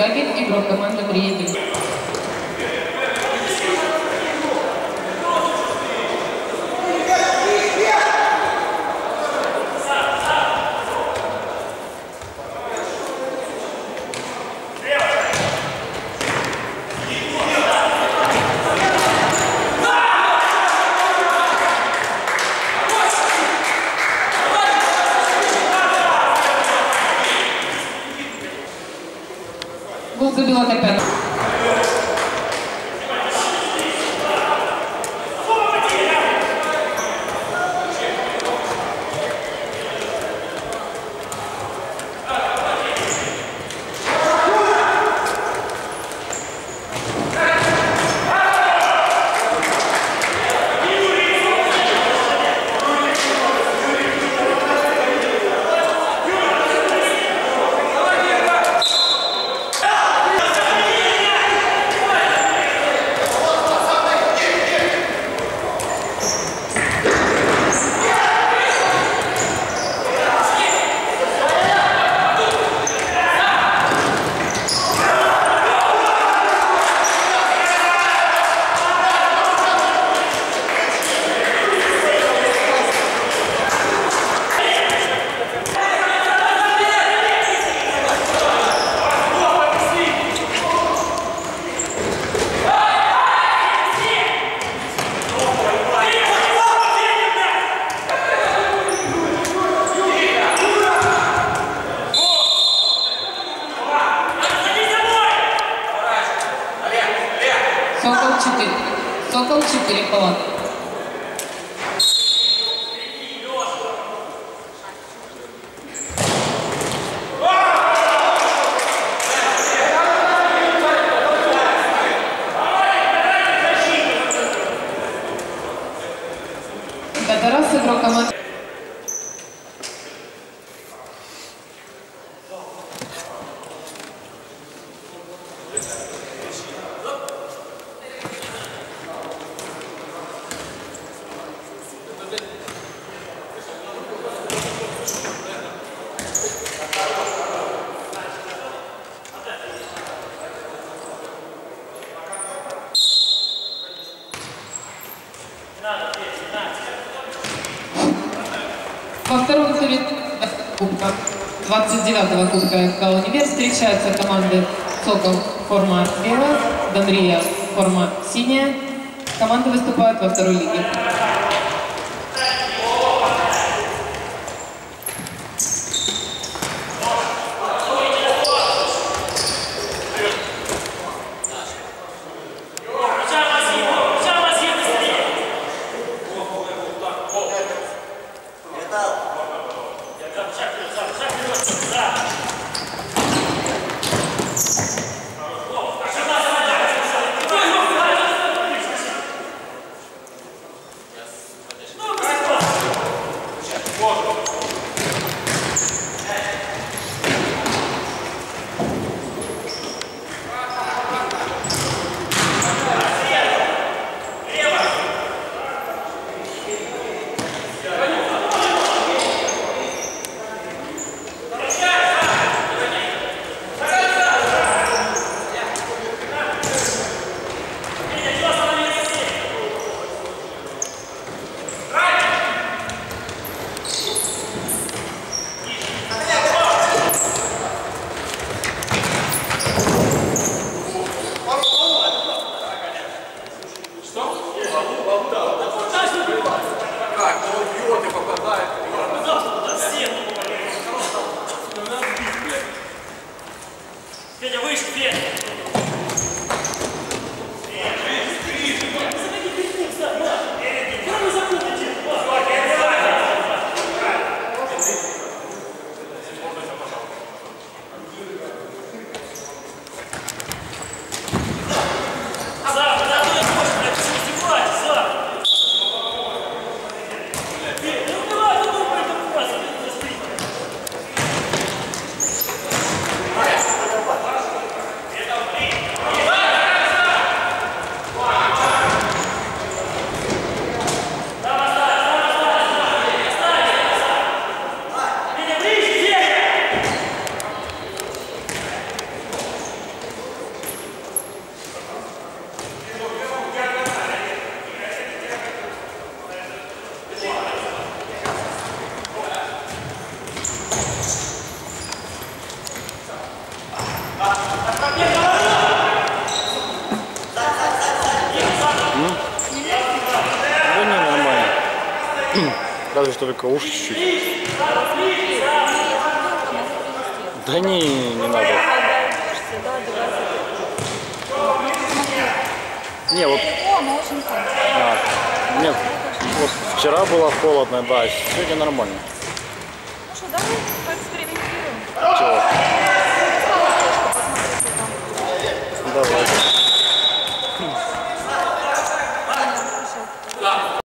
Гагин, игрок команды Bóg wybił łapę 総国地区、総国地区レコード。Во втором туре кубка 29-го кубка ФК «Универ» встречаются команды «Сокол» форма белая, «Донрия» форма синяя. Команды выступают во второй лиге. Stop. Next pitch. покажешь только уши чуть-чуть. Да не, не надо. Не, вот... А, нет, вот вчера было холодно, да, сегодня нормально. Давай.